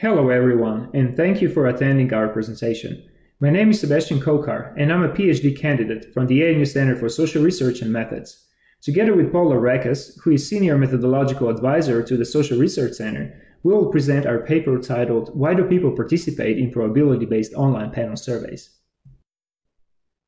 Hello everyone, and thank you for attending our presentation. My name is Sebastian Kocar, and I'm a PhD candidate from the ANU Center for Social Research and Methods. Together with Paul Lavrakas, who is Senior Methodological Advisor to the Social Research Center, we will present our paper titled Why Do People Participate in Probability-Based Online Panel Surveys?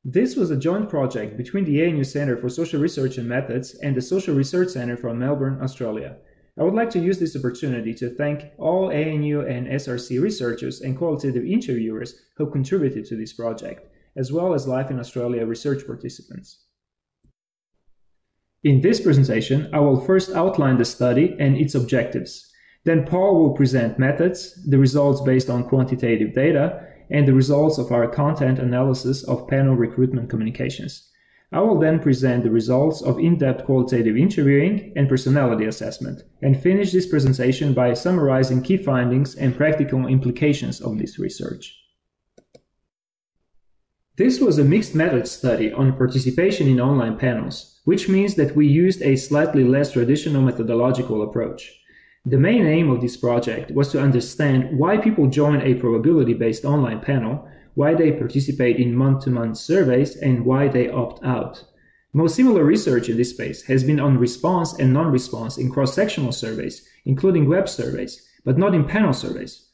This was a joint project between the ANU Center for Social Research and Methods and the Social Research Center from Melbourne, Australia. I would like to use this opportunity to thank all ANU and SRC researchers and qualitative interviewers who contributed to this project, as well as Life in Australia research participants. In this presentation, I will first outline the study and its objectives. Then Paul will present methods, the results based on quantitative data, and the results of our content analysis of panel recruitment communications. I will then present the results of in-depth qualitative interviewing and personality assessment, and finish this presentation by summarizing key findings and practical implications of this research. This was a mixed method study on participation in online panels, which means that we used a slightly less traditional methodological approach. The main aim of this project was to understand why people join a probability-based online panel, why they participate in month-to-month surveys, and why they opt out. Most similar research in this space has been on response and non-response in cross-sectional surveys, including web surveys, but not in panel surveys.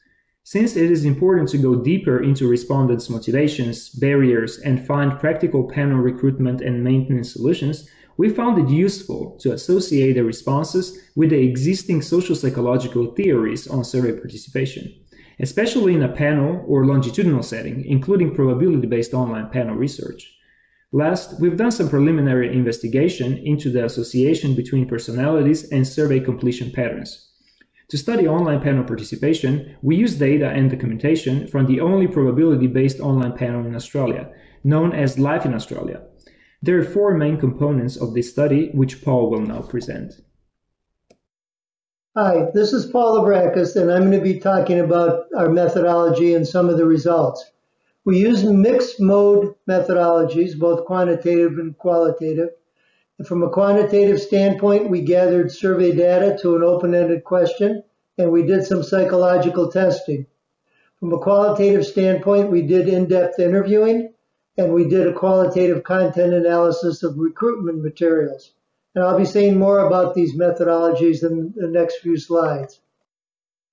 Since it is important to go deeper into respondents' motivations, barriers, and find practical panel recruitment and maintenance solutions, we found it useful to associate the responses with the existing social psychological theories on survey participation, especially in a panel or longitudinal setting, including probability based online panel research. Last, we've done some preliminary investigation into the association between personalities and survey completion patterns. To study online panel participation, we use data and documentation from the only probability based online panel in Australia, known as Life in Australia, there are four main components of this study, which Paul will now present. Hi, this is Paul Lavrakas, and I'm going to be talking about our methodology and some of the results. We use mixed mode methodologies, both quantitative and qualitative. And from a quantitative standpoint, we gathered survey data to an open-ended question, and we did some psychological testing. From a qualitative standpoint, we did in-depth interviewing, and we did a qualitative content analysis of recruitment materials. And I'll be saying more about these methodologies in the next few slides.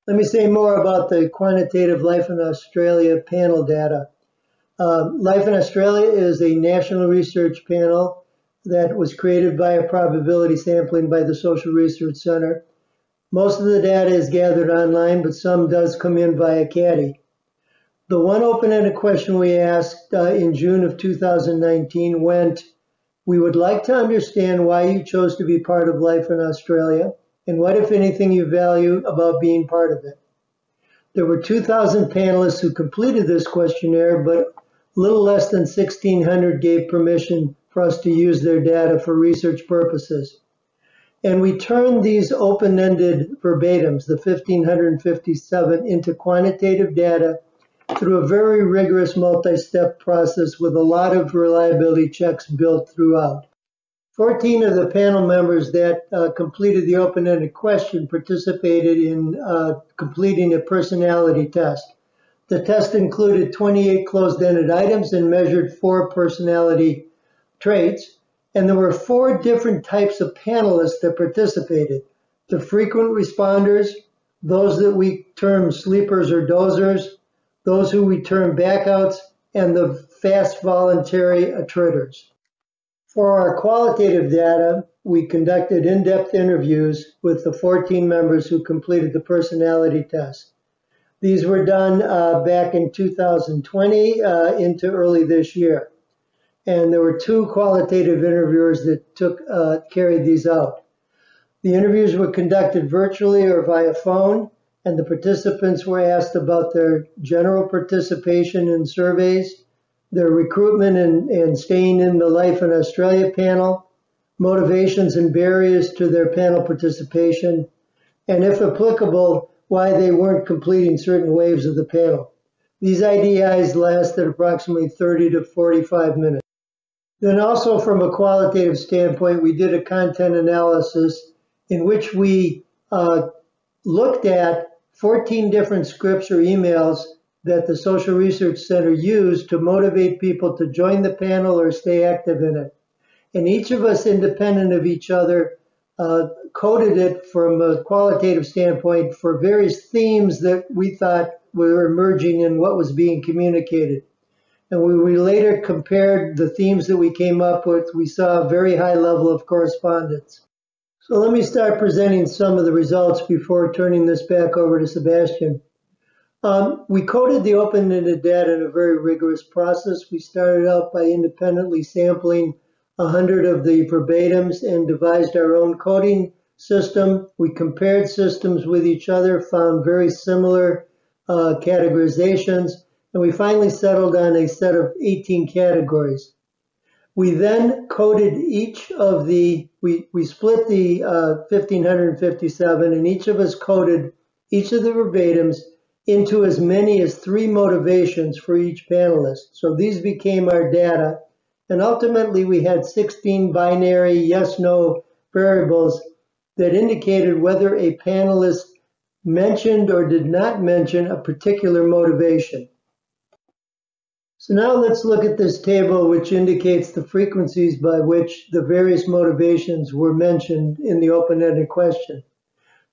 Let me say more about the quantitative Life in Australia panel data. Uh, Life in Australia is a national research panel that was created by a probability sampling by the Social Research Center. Most of the data is gathered online, but some does come in via CATI. The one open-ended question we asked uh, in June of 2019 went, we would like to understand why you chose to be part of life in Australia and what, if anything, you value about being part of it. There were 2,000 panelists who completed this questionnaire, but little less than 1,600 gave permission for us to use their data for research purposes. And we turned these open-ended verbatims, the 1,557, into quantitative data through a very rigorous multi-step process with a lot of reliability checks built throughout. 14 of the panel members that uh, completed the open-ended question participated in uh, completing a personality test. The test included 28 closed-ended items and measured four personality traits. And there were four different types of panelists that participated. The frequent responders, those that we term sleepers or dozers, those who return backouts, and the fast voluntary attriters. For our qualitative data, we conducted in-depth interviews with the 14 members who completed the personality test. These were done uh, back in 2020 uh, into early this year. And there were two qualitative interviewers that took uh, carried these out. The interviews were conducted virtually or via phone, and the participants were asked about their general participation in surveys, their recruitment and, and staying in the Life in Australia panel, motivations and barriers to their panel participation, and if applicable, why they weren't completing certain waves of the panel. These IDIs lasted approximately 30 to 45 minutes. Then also from a qualitative standpoint, we did a content analysis in which we uh, looked at 14 different scripts or emails that the Social Research Center used to motivate people to join the panel or stay active in it. And each of us, independent of each other, uh, coded it from a qualitative standpoint for various themes that we thought were emerging in what was being communicated. And when we later compared the themes that we came up with, we saw a very high level of correspondence. So let me start presenting some of the results before turning this back over to Sebastian. Um, we coded the open-ended data in a very rigorous process. We started out by independently sampling 100 of the verbatims and devised our own coding system. We compared systems with each other, found very similar uh, categorizations, and we finally settled on a set of 18 categories. We then coded each of the, we, we split the uh, 1557, and each of us coded each of the verbatims into as many as three motivations for each panelist. So these became our data. And ultimately, we had 16 binary yes no variables that indicated whether a panelist mentioned or did not mention a particular motivation. So now let's look at this table, which indicates the frequencies by which the various motivations were mentioned in the open-ended question.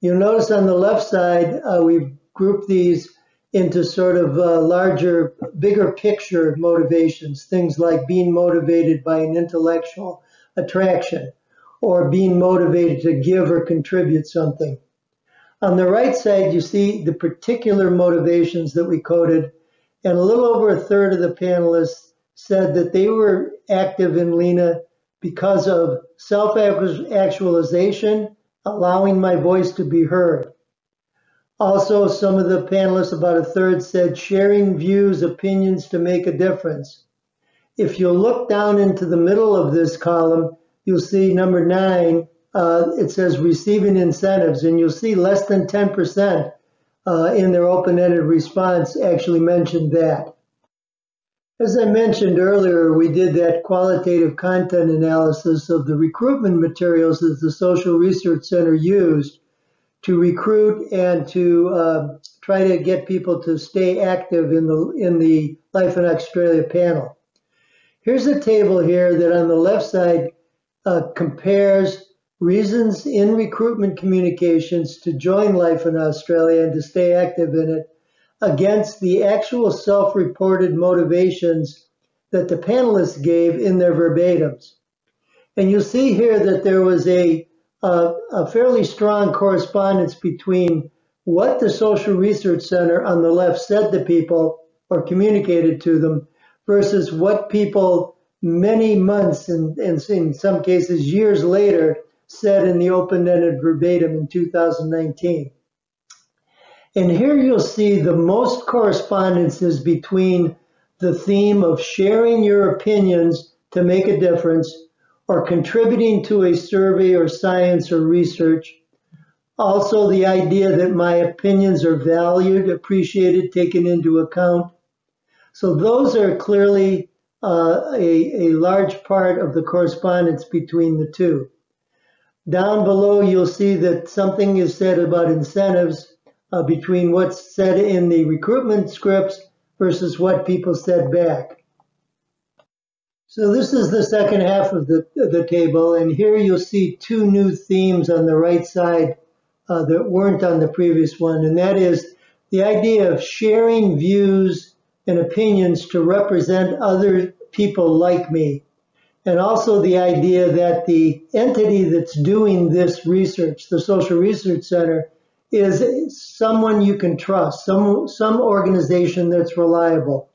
You'll notice on the left side, uh, we've grouped these into sort of uh, larger, bigger picture motivations, things like being motivated by an intellectual attraction or being motivated to give or contribute something. On the right side, you see the particular motivations that we coded, and a little over a third of the panelists said that they were active in LENA because of self actualization, allowing my voice to be heard. Also, some of the panelists, about a third, said sharing views, opinions to make a difference. If you look down into the middle of this column, you'll see number nine, uh, it says receiving incentives, and you'll see less than 10% uh, in their open-ended response actually mentioned that. As I mentioned earlier, we did that qualitative content analysis of the recruitment materials that the Social Research Center used to recruit and to uh, try to get people to stay active in the in the Life in Australia panel. Here's a table here that on the left side uh, compares reasons in recruitment communications to join Life in Australia and to stay active in it against the actual self-reported motivations that the panelists gave in their verbatims. And you'll see here that there was a a, a fairly strong correspondence between what the Social Research Center on the left said to people or communicated to them versus what people many months and, and in some cases years later said in the open-ended verbatim in 2019. And here you'll see the most correspondences between the theme of sharing your opinions to make a difference or contributing to a survey or science or research. Also, the idea that my opinions are valued, appreciated, taken into account. So, those are clearly uh, a, a large part of the correspondence between the two. Down below, you'll see that something is said about incentives uh, between what's said in the recruitment scripts versus what people said back. So this is the second half of the, the table, and here you'll see two new themes on the right side uh, that weren't on the previous one, and that is the idea of sharing views and opinions to represent other people like me, and also the idea that the entity that's doing this research, the Social Research Center, is someone you can trust, some, some organization that's reliable.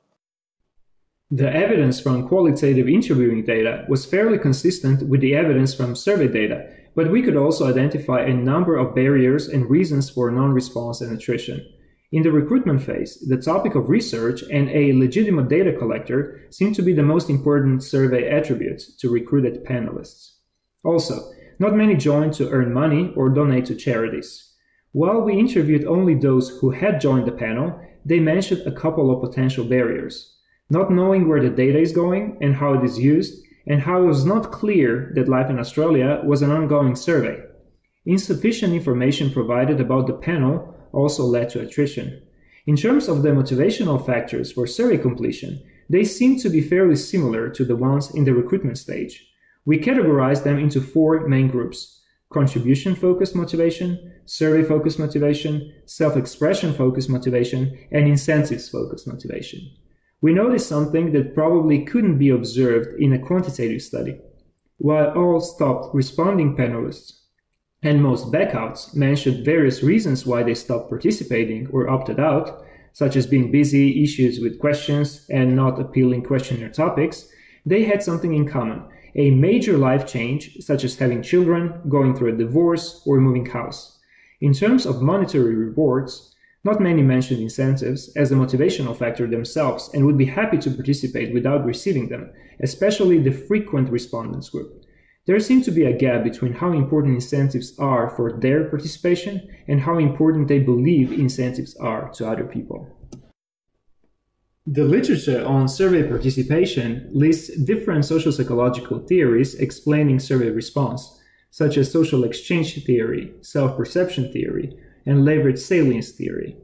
The evidence from qualitative interviewing data was fairly consistent with the evidence from survey data, but we could also identify a number of barriers and reasons for non-response and attrition. In the recruitment phase, the topic of research and a legitimate data collector seemed to be the most important survey attributes to recruited panelists. Also, not many joined to earn money or donate to charities. While we interviewed only those who had joined the panel, they mentioned a couple of potential barriers not knowing where the data is going and how it is used, and how it was not clear that Life in Australia was an ongoing survey. Insufficient information provided about the panel also led to attrition. In terms of the motivational factors for survey completion, they seem to be fairly similar to the ones in the recruitment stage. We categorize them into four main groups contribution focused motivation, survey focused motivation, self expression focused motivation, and incentives focused motivation. We notice something that probably couldn't be observed in a quantitative study. While all stopped responding panelists and most backouts mentioned various reasons why they stopped participating or opted out, such as being busy, issues with questions, and not appealing questionnaire topics, they had something in common a major life change, such as having children, going through a divorce, or moving house. In terms of monetary rewards, not many mentioned incentives as a motivational factor themselves and would be happy to participate without receiving them, especially the frequent respondents group. There seems to be a gap between how important incentives are for their participation and how important they believe incentives are to other people. The literature on survey participation lists different social psychological theories explaining survey response, such as social exchange theory, self perception theory, and leverage salience theory.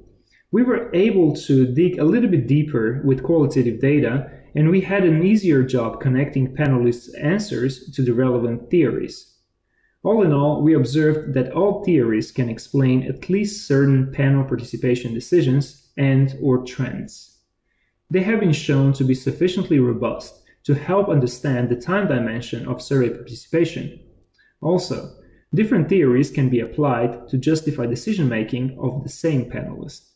We were able to dig a little bit deeper with qualitative data, and we had an easier job connecting panelists' answers to the relevant theories. All in all, we observed that all theories can explain at least certain panel participation decisions and or trends. They have been shown to be sufficiently robust to help understand the time dimension of survey participation. Also, different theories can be applied to justify decision making of the same panelist.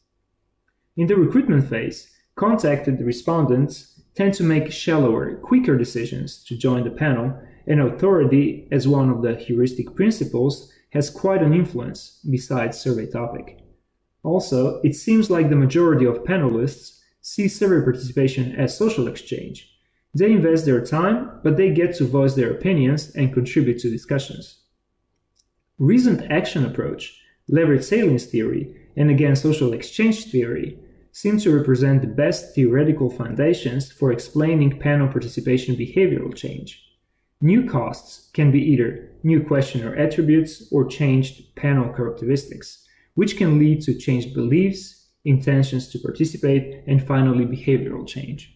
In the recruitment phase, contacted respondents tend to make shallower, quicker decisions to join the panel, and authority, as one of the heuristic principles, has quite an influence besides survey topic. Also, it seems like the majority of panelists see survey participation as social exchange. They invest their time, but they get to voice their opinions and contribute to discussions. Reasoned action approach, leverage salience theory, and again social exchange theory seem to represent the best theoretical foundations for explaining panel participation behavioral change. New costs can be either new questionnaire attributes or changed panel characteristics, which can lead to changed beliefs, intentions to participate, and finally behavioral change.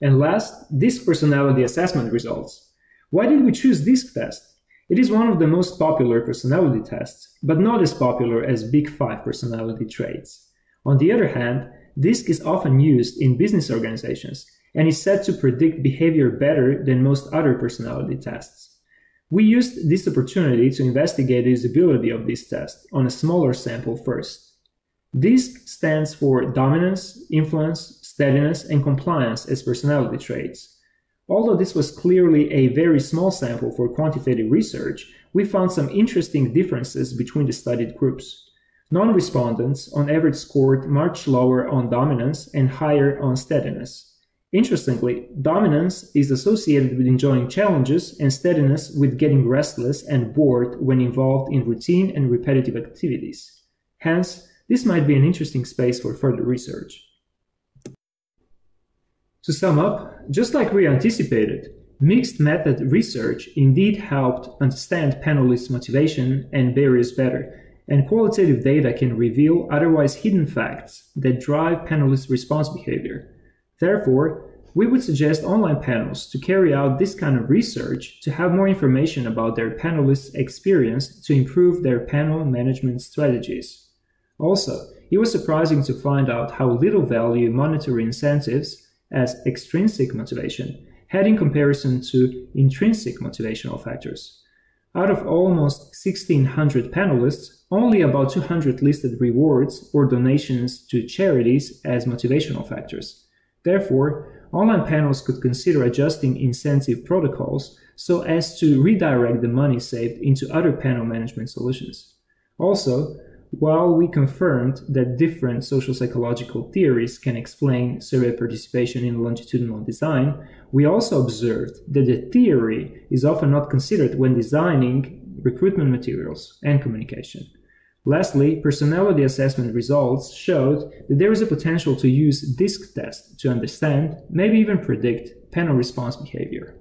And last, DISC personality assessment results. Why did we choose DISC test? It is one of the most popular personality tests, but not as popular as Big Five personality traits. On the other hand, DISC is often used in business organizations and is said to predict behavior better than most other personality tests. We used this opportunity to investigate the usability of this test on a smaller sample first. DISC stands for Dominance, Influence, Steadiness, and Compliance as personality traits. Although this was clearly a very small sample for quantitative research, we found some interesting differences between the studied groups. Non respondents on average scored much lower on dominance and higher on steadiness. Interestingly, dominance is associated with enjoying challenges and steadiness with getting restless and bored when involved in routine and repetitive activities. Hence, this might be an interesting space for further research. To sum up, just like we anticipated, mixed method research indeed helped understand panelists' motivation and barriers better, and qualitative data can reveal otherwise hidden facts that drive panelists' response behavior. Therefore, we would suggest online panels to carry out this kind of research to have more information about their panelists' experience to improve their panel management strategies. Also, it was surprising to find out how little value monetary incentives as extrinsic motivation had in comparison to intrinsic motivational factors. Out of almost 1600 panelists, only about 200 listed rewards or donations to charities as motivational factors. Therefore, online panels could consider adjusting incentive protocols so as to redirect the money saved into other panel management solutions. Also, while we confirmed that different social psychological theories can explain survey participation in longitudinal design, we also observed that the theory is often not considered when designing recruitment materials and communication. Lastly, personality assessment results showed that there is a potential to use DISC test to understand, maybe even predict, panel response behavior.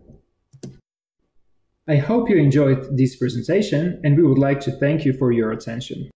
I hope you enjoyed this presentation and we would like to thank you for your attention.